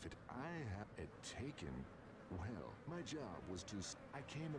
if it I have it taken, well, my job was to. I came.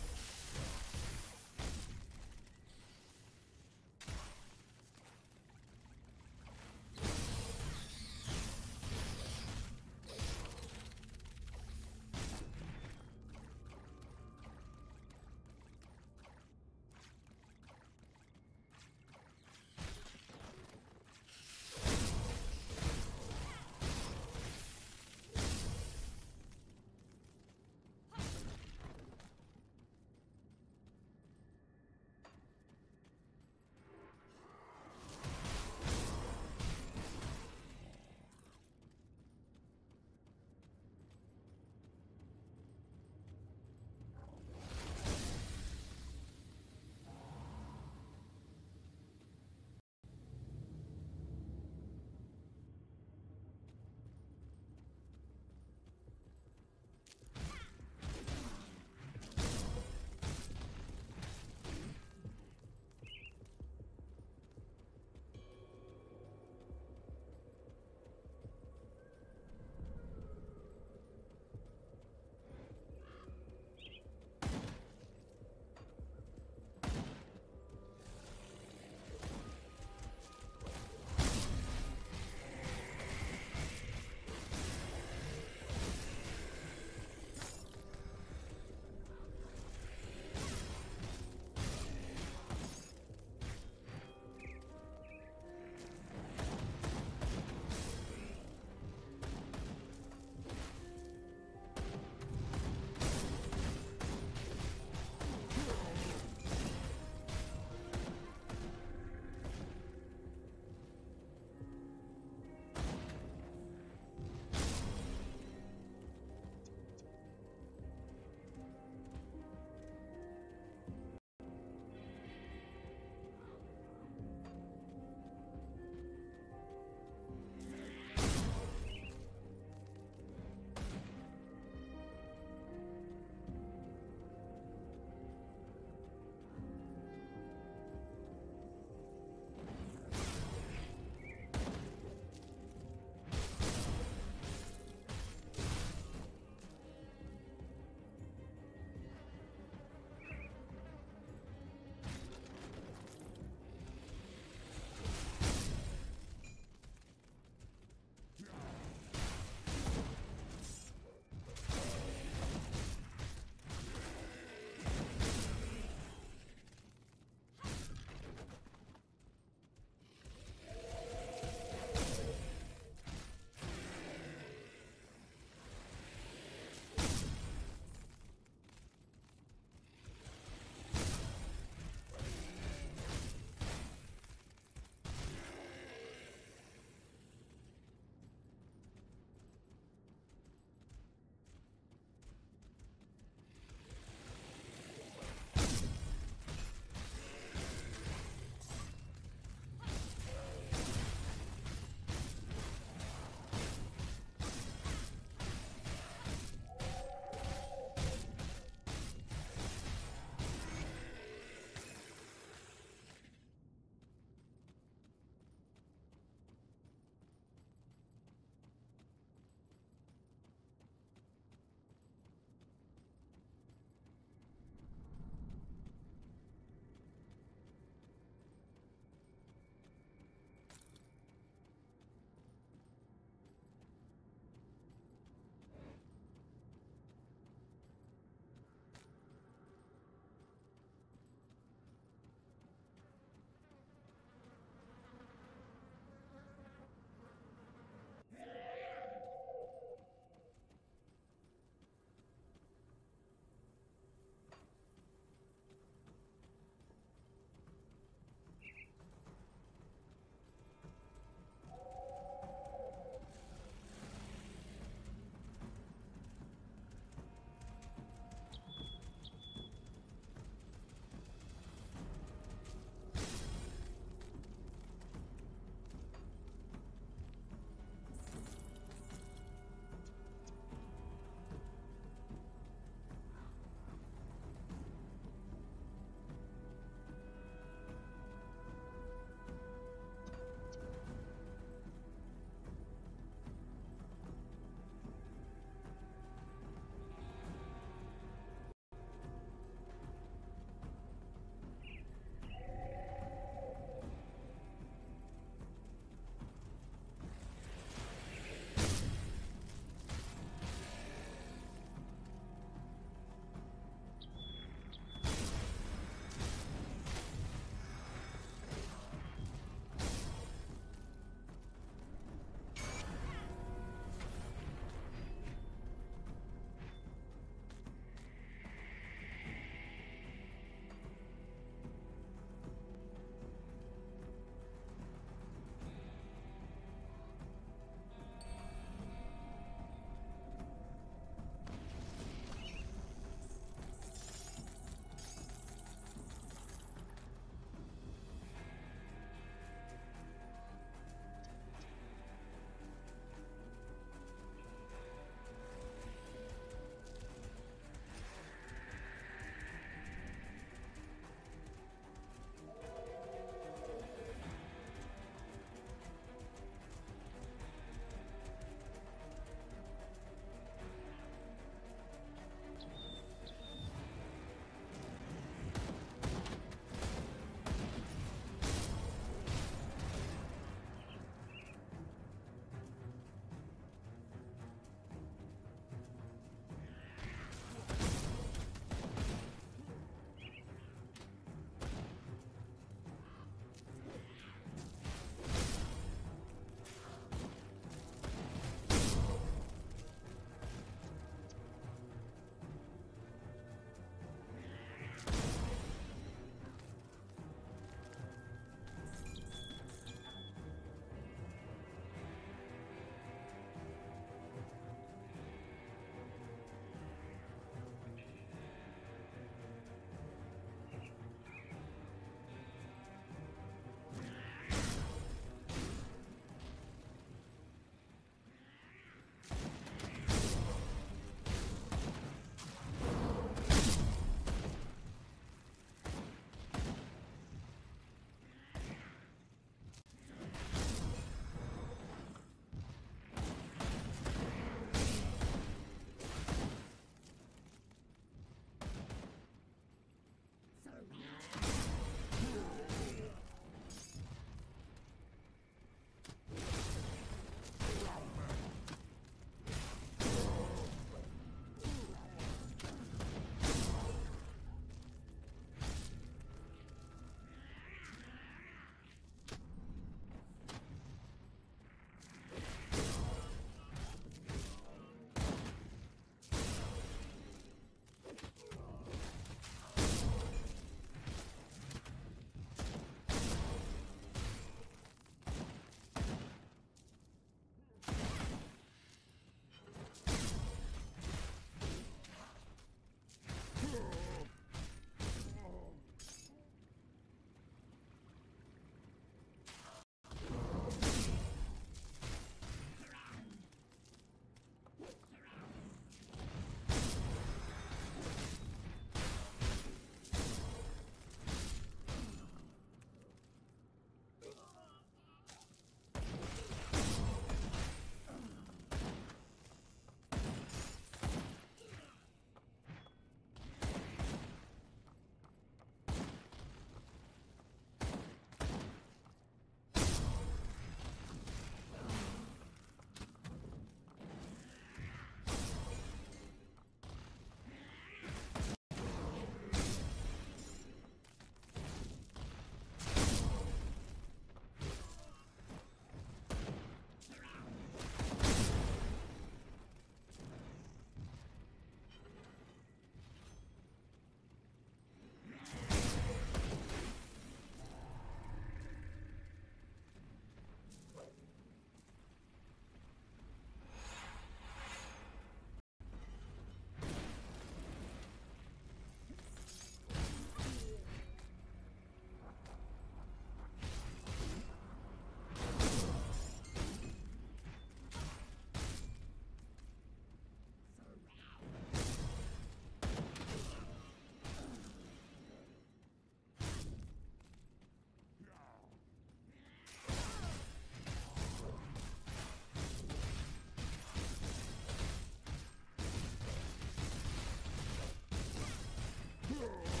Ugh.